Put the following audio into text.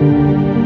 Música